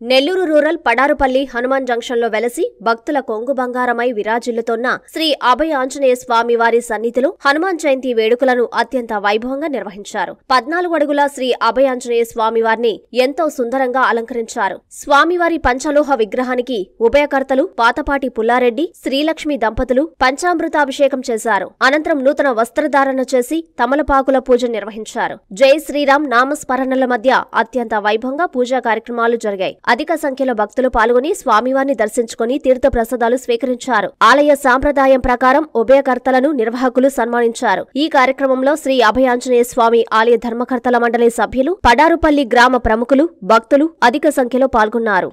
Nellore rural Padarupalli Hanuman జంక్షన్లో వెలసి భక్తుల కొంగు బంగారమై విరాజిల్లుతోన్న శ్రీ అభయ ఆంజనేయ స్వామి వారి సన్నిధిలో హనుమాన్ జయంతి వేడుకలను అత్యంత వైభవంగా నిర్వహించారు. పద్నాలుగు అడుగుల శ్రీ అభయ ఆంజనేయ స్వామి వారిని ఎంతో సుందరంగా అలంకరించారు. స్వామివారి పంచలోహ విగ్రహానికి ఉభయకర్తలు పాతపాటి పుల్లారెడ్డి శ్రీలక్ష్మి దంపతులు పంచామృతాభిషేకం చేశారు. అనంతరం నూతన వస్త్రధారణ చేసి తమలపాకుల పూజ నిర్వహించారు. జై శ్రీరామ్ నామస్మరణల మధ్య అత్యంత వైభవంగా పూజా కార్యక్రమాలు జరిగాయి. అధిక సంఖ్యలో భక్తులు పాల్గొని స్వామివారిని దర్శించుకుని తీర్థ ప్రసాదాలు స్వీకరించారు. ఆలయ సాంప్రదాయం ప్రకారం ఉభయకర్తలను నిర్వాహకులు సన్మానించారు. ఈ కార్యక్రమంలో శ్రీ అభయాంజనేయ స్వామి ఆలయ ధర్మకర్తల మండలి సభ్యులు పడారుపల్లి గ్రామ ప్రముఖులు భక్తులు అధిక సంఖ్యలో పాల్గొన్నారు.